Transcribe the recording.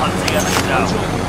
Hunting us down.